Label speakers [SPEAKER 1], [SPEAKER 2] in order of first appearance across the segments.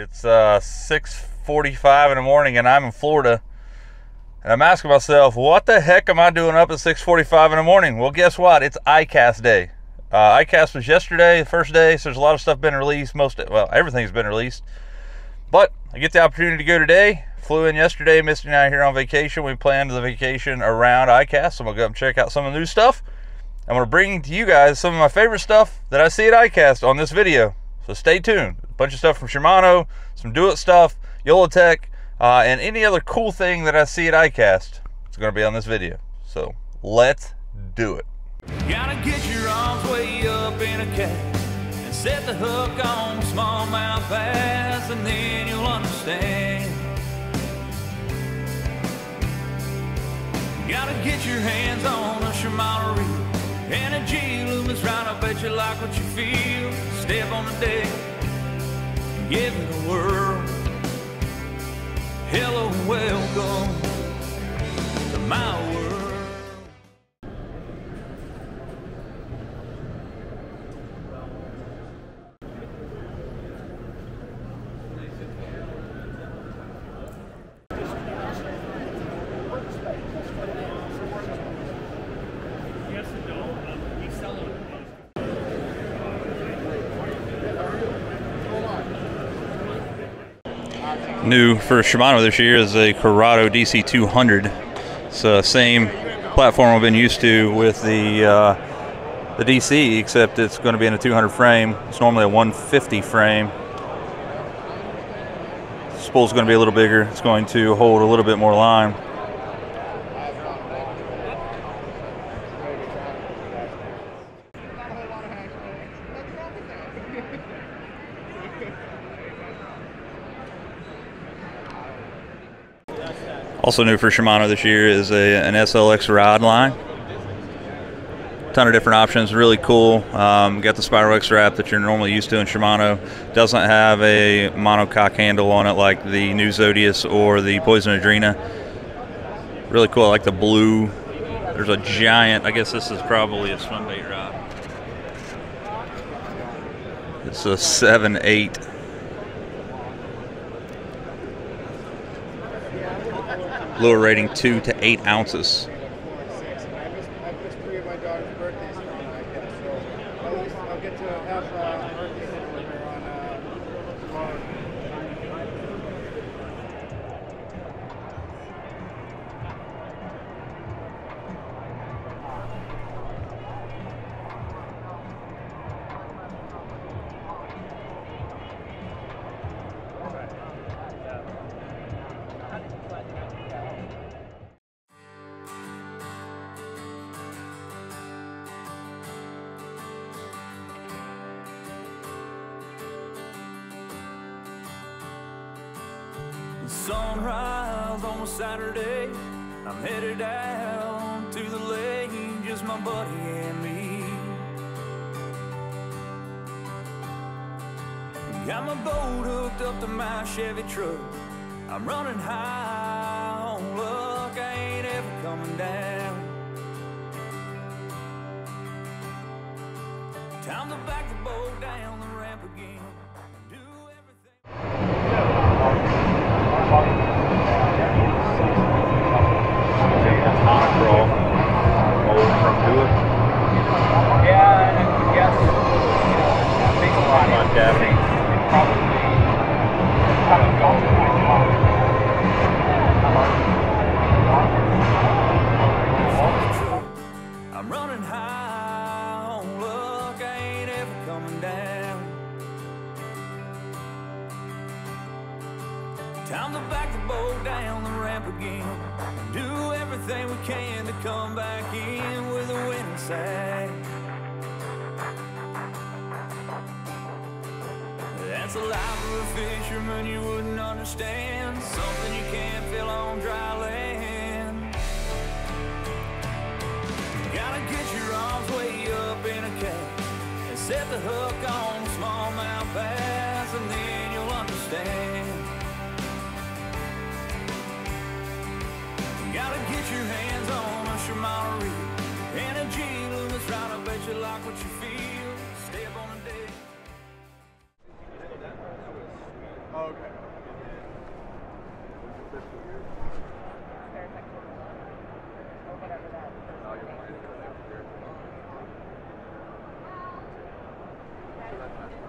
[SPEAKER 1] It's uh, 6:45 in the morning, and I'm in Florida. And I'm asking myself, what the heck am I doing up at 6:45 in the morning? Well, guess what? It's ICAST day. Uh, ICAST was yesterday, the first day, so there's a lot of stuff been released. Most, well, everything's been released. But I get the opportunity to go today. Flew in yesterday, missing out here on vacation. We planned the vacation around ICAST, so I'm gonna go up and check out some of the new stuff. I'm gonna bring to you guys some of my favorite stuff that I see at ICAST on this video. So stay tuned. Bunch of stuff from Shimano, some Do It stuff, Yolatech, uh, and any other cool thing that I see at ICAST. It's gonna be on this video. So let's do it.
[SPEAKER 2] Gotta get your arms way up in a cat and set the hook on smallmouth bass, and then you'll understand. Gotta get your hands on a Shimano reel and a G Loomis round. I bet you like what you feel. Step on the deck, give a whirl. Hello, welcome to my world.
[SPEAKER 1] New for Shimano this year is a Curado DC200. It's the same platform I've been used to with the uh, the DC, except it's going to be in a 200 frame. It's normally a 150 frame. Spool's going to be a little bigger. It's going to hold a little bit more line. Also new for Shimano this year is a, an SLX rod line. Ton of different options, really cool. Um, got the Spiral X wrap that you're normally used to in Shimano. Doesn't have a monocoque handle on it like the new Zodius or the Poison Adrena. Really cool. I like the blue. There's a giant. I guess this is probably a swim bait rod. It's a seven eight. Lure rating two to eight ounces.
[SPEAKER 2] Sunrise on a Saturday, I'm headed out to the lake, just my buddy and me. Got my boat hooked up to my Chevy truck. I'm running high on luck, I ain't ever coming down. Time to back the boat down come back in with a winning side. That's a life of a fisherman you wouldn't understand. Something you can't feel on dry land. Gotta get your arms way up in a cat and set the hook on smallmouth bass, and then you'll understand. Gotta get your hands you like what you feel. Step on a deck.
[SPEAKER 3] Oh, okay.
[SPEAKER 4] What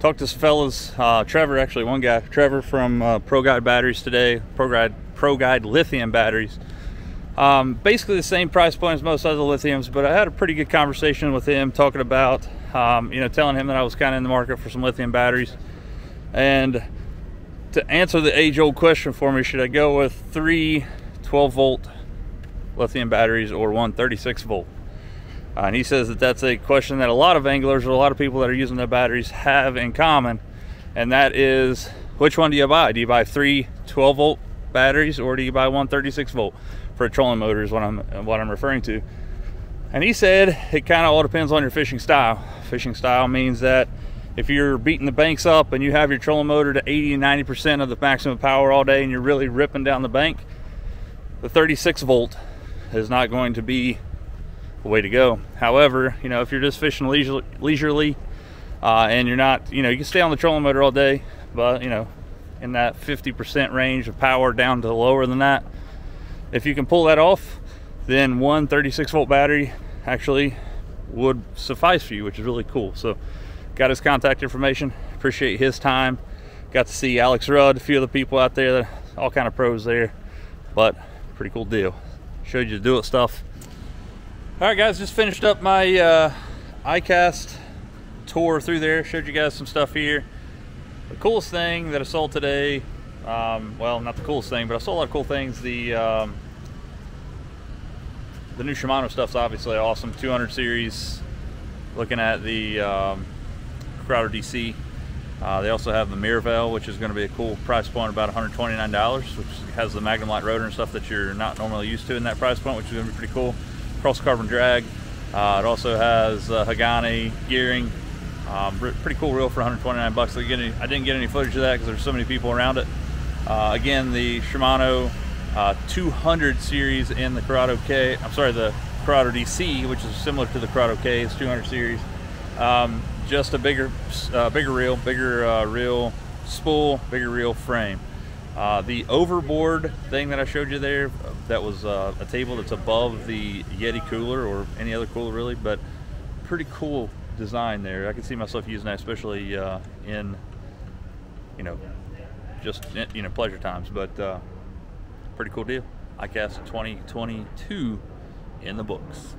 [SPEAKER 1] Talked to some fellas. Uh, Trevor, actually, one guy, Trevor from uh, Pro Guide Batteries today. Pro Guide, Pro Guide Lithium Batteries. Um, basically the same price point as most other lithiums, but I had a pretty good conversation with him talking about, um, you know, telling him that I was kind of in the market for some lithium batteries. And to answer the age old question for me, should I go with three 12 volt lithium batteries or one 36 volt? Uh, and he says that that's a question that a lot of anglers or a lot of people that are using their batteries have in common. And that is, which one do you buy? Do you buy three 12 volt batteries or do you buy one 36 volt for a trolling motor is what I'm, what I'm referring to. And he said it kind of all depends on your fishing style. Fishing style means that if you're beating the banks up and you have your trolling motor to 80 and 90% of the maximum power all day and you're really ripping down the bank, the 36 volt is not going to be way to go. However, you know, if you're just fishing leisure, leisurely uh, and you're not, you know, you can stay on the trolling motor all day, but, you know, in that 50% range of power down to lower than that, if you can pull that off, then one 36 volt battery actually would suffice for you, which is really cool. So, got his contact information. Appreciate his time. Got to see Alex Rudd, a few of the people out there, that all kind of pros there, but pretty cool deal. Showed you the do it stuff. All right, guys, just finished up my uh, ICAST tour through there. Showed you guys some stuff here. The coolest thing that I sold today, um, well, not the coolest thing, but I sold a lot of cool things. The um, the new Shimano stuff's obviously awesome. 200 series. Looking at the um, Curado DC. Uh, they also have the Miravel, which is going to be a cool price point, about $129, which has the Magnum Light rotor and stuff that you're not normally used to in that price point, which is going to be pretty cool. Cross carbon drag. Uh, it also has uh, Hagane gearing. Um, pretty cool reel for 129 bucks. I, didn't get any, footage of that because there's so many people around it. Uh, again, the Shimano uh, 200 series in the Curado K. I'm sorry, the Curado DC, which is similar to the Curado K. It's 200 series. Um, just a bigger, uh, bigger reel, bigger uh, reel spool, bigger reel frame. Uh, the overboard thing that I showed you there, that was uh, a table that's above the Yeti cooler or any other cooler really, but pretty cool design there. I can see myself using that, especially uh, in, you know, just you know pleasure times. But uh, pretty cool deal. I ICAST 2022 in the books.